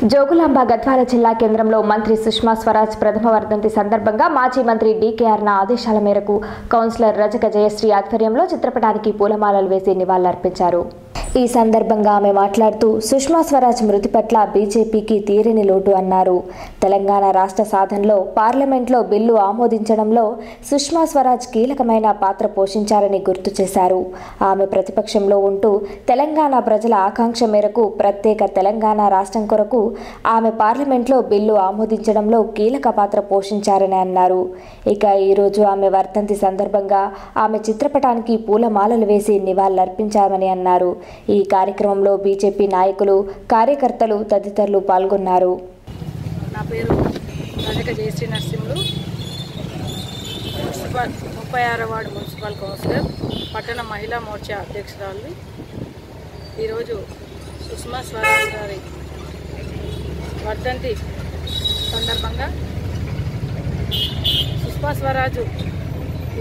జోగులాంబ గద్వాల జిల్లా కేంద్రంలో మంత్రి సుష్మా స్వరాజ్ ప్రథమ వర్ధంతి సందర్భంగా మాజీ మంత్రి డీకేఆర్న ఆదేశాల మేరకు కౌన్సిలర్ రజక జయశ్రీ ఆధ్వర్యంలో చిత్రపటానికి పూలమాలలు వేసి నివాళులర్పించారు. ఈ సందర్భంగా ఆమె మాట్లాడుతూ సుష్మా స్వరాజ్ మృతి పట్ల బీజేపీకి తీరని లోటు అన్నారు. తెలంగాణ రాష్ట్ర సాధనలో పార్లమెంట్లో బిల్లు ఆమోదించడంలో సుష్మా స్వరాజ్ కీలకమైన పాత్ర పోషించారని గుర్తు చేశారు. ఆమె ప్రతిపక్షంలో ఉంటూ తెలంగాణ ప్రజల ఆకాంక్ష మేరకు ప్రత్యేక తెలంగాణ రాష్ట్రం కొరకు ఆమె పార్లమెంట్లో బిల్లు ఆమోదించడంలో కీలక పాత్ర పోషించారని అన్నారు. ఇక ఈరోజు ఆమె వర్ధంతి సందర్భంగా ఆమె చిత్రపటానికి పూలమాలలు వేసి నివాళులర్పించామని అన్నారు. ఈ కార్యక్రమంలో బీజేపీ నాయకులు కార్యకర్తలు తదితరులు పాల్గొన్నారు. నా పేరు రజక జయశ్రీ నరసింహులు. మున్సిపల్ ముప్పై ఆరో వార్డు మున్సిపల్ కౌన్సిలర్ పట్టణ మహిళా మోర్చా అధ్యక్షురాలు ఈరోజు సుష్మా స్వరాజ్ గారి వర్ధంతి సందర్భంగా సుష్మా స్వరాజు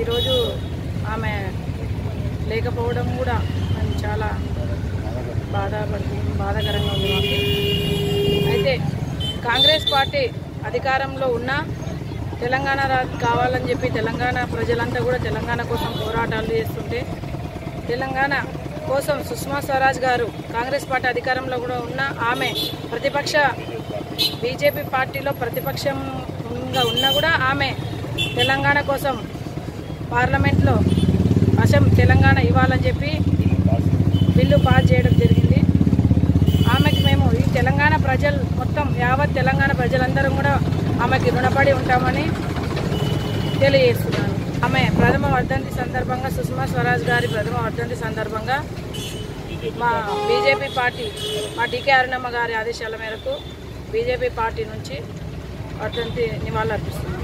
ఈరోజు ఆమె లేకపోవడం కూడా బాధపడుతుంది బాధాకరంగా ఉంది మాకు. అయితే కాంగ్రెస్ పార్టీ అధికారంలో ఉన్న తెలంగాణ కావాలని చెప్పి తెలంగాణ ప్రజలంతా కూడా తెలంగాణ కోసం పోరాటాలు చేస్తుంటే తెలంగాణ కోసం సుష్మా స్వరాజ్ గారు కాంగ్రెస్ పార్టీ అధికారంలో కూడా ఉన్న ఆమె ప్రతిపక్ష బీజేపీ పార్టీలో ప్రతిపక్షంగా ఉన్నా కూడా ఆమె తెలంగాణ కోసం పార్లమెంట్లో అసం తెలంగాణ ఇవ్వాలని చెప్పి బిల్లు పాస్ చేయడం జరిగింది. తెలంగాణ ప్రజలు మొత్తం యావత్ తెలంగాణ ప్రజలందరం కూడా ఆమెకి రుణపడి ఉంటామని తెలియజేస్తున్నాను ఆమె ప్రథమ వర్ధంతి సందర్భంగా సుష్మా స్వరాజ్ గారి ప్రథమ వర్ధంతి సందర్భంగా మా బీజేపీ పార్టీ మా డికే అరుణమ్మ గారి ఆదేశాల మేరకు బీజేపీ పార్టీ నుంచి వర్ధంతి నివాళులర్పిస్తున్నాను